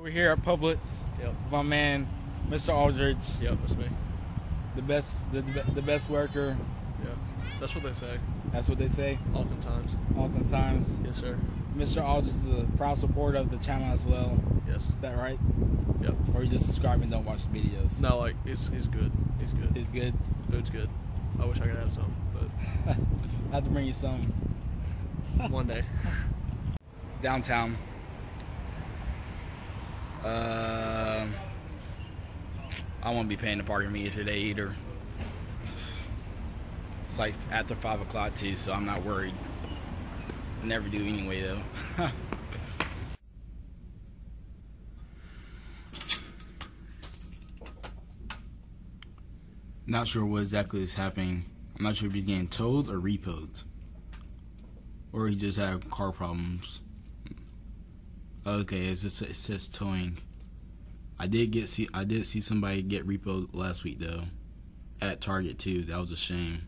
We're here at Publix Yep. my man, Mr. Aldridge, Yep, that's me. the best, the, the best worker. Yep. That's what they say. That's what they say Oftentimes. oftentimes. Yes, sir. Mr. Aldridge is a proud supporter of the channel as well. Yes. Is that right? Yep. Or you just subscribe and don't watch the videos? No, like he's he's good. He's good. It's good. Food's good. I wish I could have some, but I have to bring you some. one day. downtown. Uh, I won't be paying the parking meter today either. It's like after five o'clock too, so I'm not worried. Never do anyway though. not sure what exactly is happening. I'm not sure if he's getting towed or repoed. Or he just had car problems. Okay, it's just, it says towing. I did get see I did see somebody get repoed last week though, at Target too. That was a shame.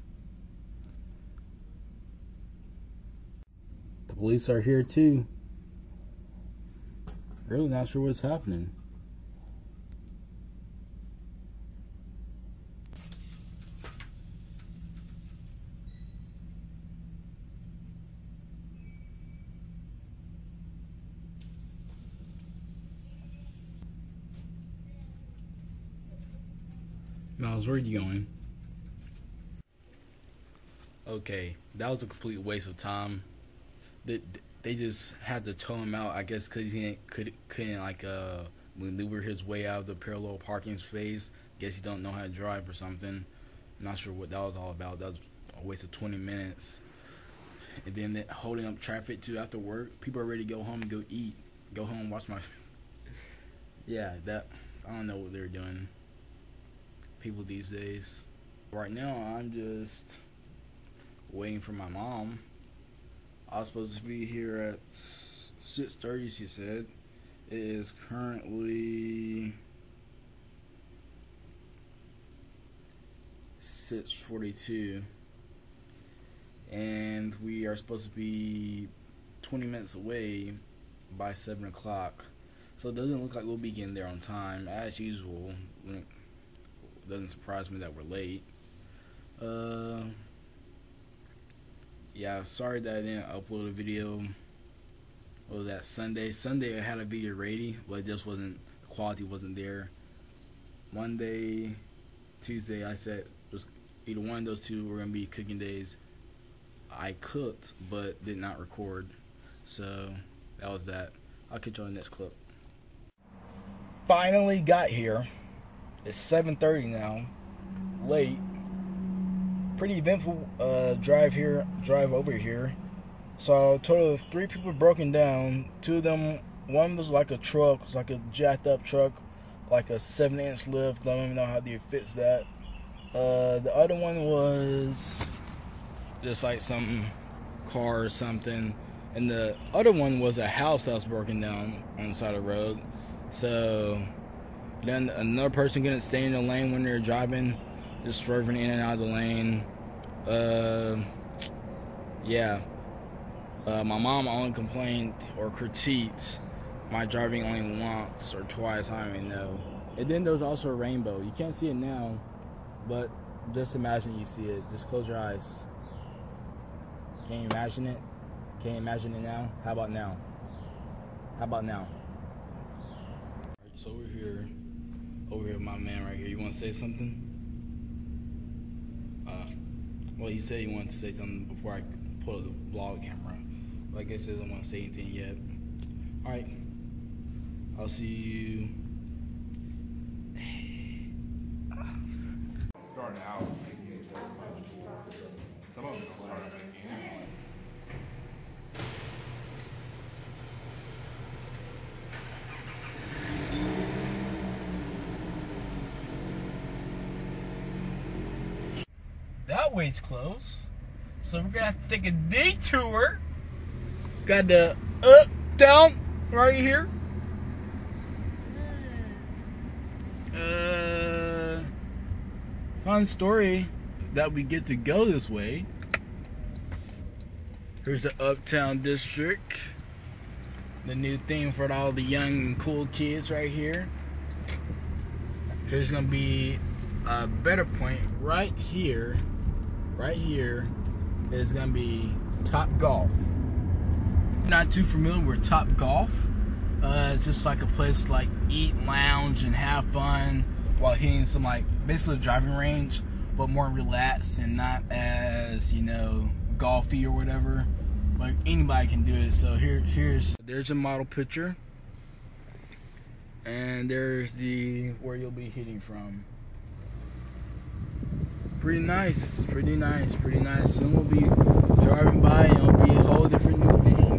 The police are here too. Really not sure what's happening. Miles, where are you going? Okay, that was a complete waste of time. They, they just had to tow him out, I guess, because he could, couldn't, like, uh, maneuver his way out of the parallel parking space. Guess he don't know how to drive or something. I'm Not sure what that was all about. That was a waste of 20 minutes. And then the- holding up traffic, too, after work. People are ready to go home and go eat. Go home, watch my... yeah, that... I don't know what they're doing people these days. Right now, I'm just waiting for my mom. I was supposed to be here at six thirty. She said it is currently six forty-two, and we are supposed to be twenty minutes away by seven o'clock. So it doesn't look like we'll be getting there on time as usual doesn't surprise me that we're late. Uh, yeah, sorry that I didn't upload a video. What was that Sunday? Sunday I had a video ready, but it just wasn't the quality wasn't there. Monday, Tuesday I said was either one of those two were gonna be cooking days. I cooked but did not record, so that was that. I'll catch you on the next clip. Finally got here. It's 7:30 now. Late. Pretty eventful uh, drive here, drive over here. So total of three people broken down. Two of them, one was like a truck, was like a jacked up truck, like a seven inch lift. Don't even know how they fix that. Uh, the other one was just like some car or something, and the other one was a house that was broken down on the side of the road. So then another person couldn't stay in the lane when they're driving, just swerving in and out of the lane. Uh, yeah. Uh, my mom only complained or critiqued my driving only once or twice. I don't even know. And then there was also a rainbow. You can't see it now, but just imagine you see it. Just close your eyes. Can you imagine it? Can you imagine it now? How about now? How about now? So we're here over here with my man right here. You want to say something? Uh, well, you said you wanted to say something before I pull the vlog camera. But I guess I don't want to say anything yet. All right. I'll see you. starting out. Some of them started making That close. So we're gonna have to take a detour. Got the up, down, right here. Uh, fun story that we get to go this way. Here's the Uptown District. the new thing for all the young and cool kids right here. Here's gonna be a better point right here. Right here is gonna be Top Golf. Not too familiar with Top Golf. Uh, it's just like a place to like eat, lounge, and have fun while hitting some like basically a driving range, but more relaxed and not as you know golfy or whatever. Like anybody can do it. So here, here's there's a model picture, and there's the where you'll be hitting from. Pretty nice, pretty nice, pretty nice. Soon we'll be driving by, and it'll be a whole different new thing.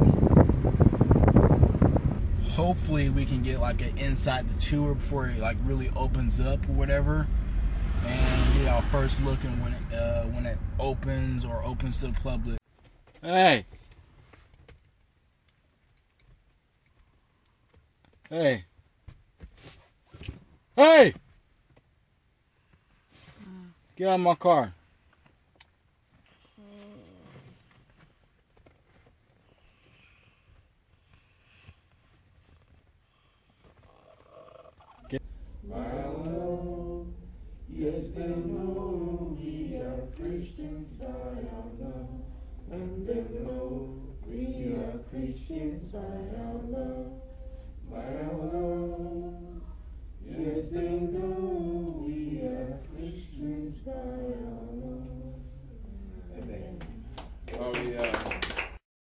Hopefully, we can get like an inside the tour before it like really opens up or whatever, and get our first look and when it, uh, when it opens or opens to the public. Hey. Hey. Hey! Get out of my car. Get- Christians by our love, and they know we are Christians by our.